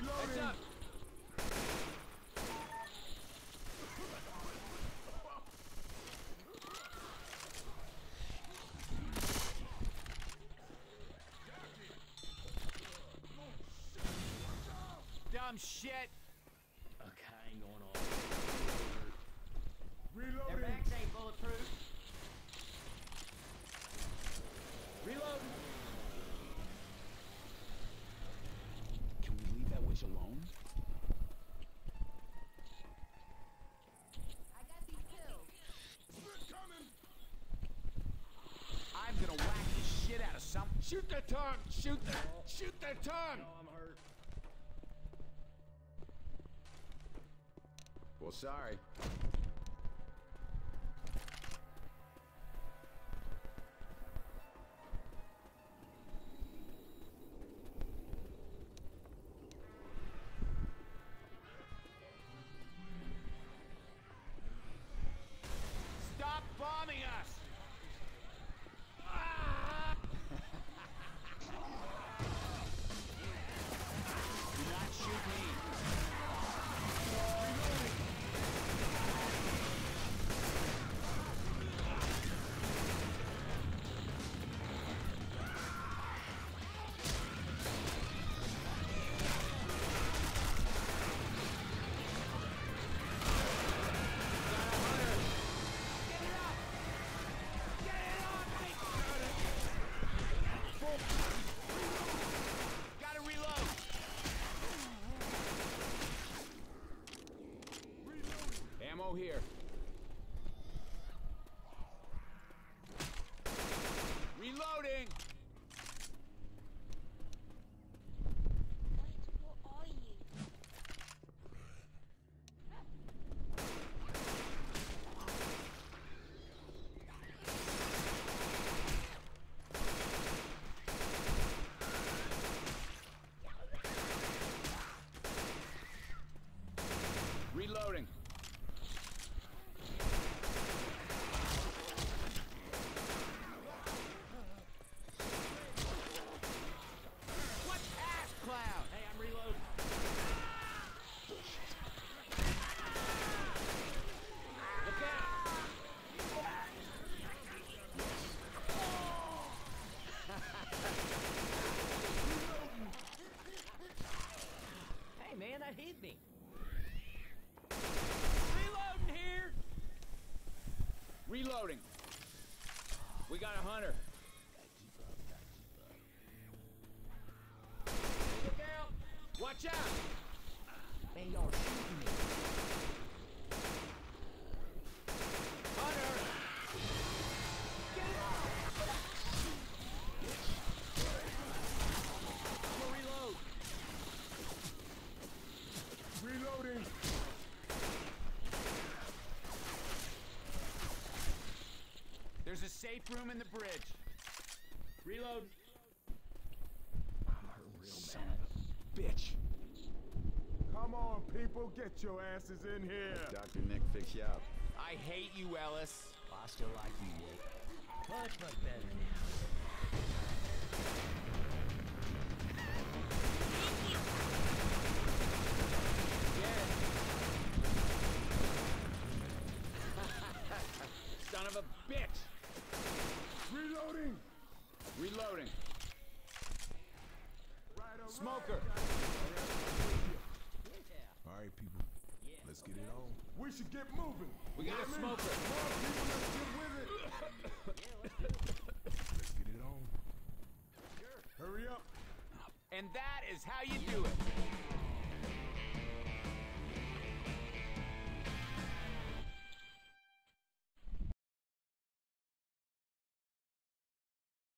Heads up! Dumb shit! We that alone? I got these pills. They're coming. I'm gonna whack the shit out of some. Shoot their tongue! Shoot their. Shoot their tongue! Oh, I'm hurt. Well, sorry. Here. Reloading! What are you? Reloading. What ass clown? Hey, I'm reloading. Look out! Hey man, that hit me. Reloading here! Reloading. We got a hunter. Look out! Watch out! Man, y'all shooting me. Safe room in the bridge. Reload. Son of a bitch. Come on, people, get your asses in here. Dr. Nick fix you up. I hate you, Ellis. Well, I still like you, Nick. Much, much better now. Smoker. All right, people. Let's get it on. We should get moving. We got a Hear smoker. More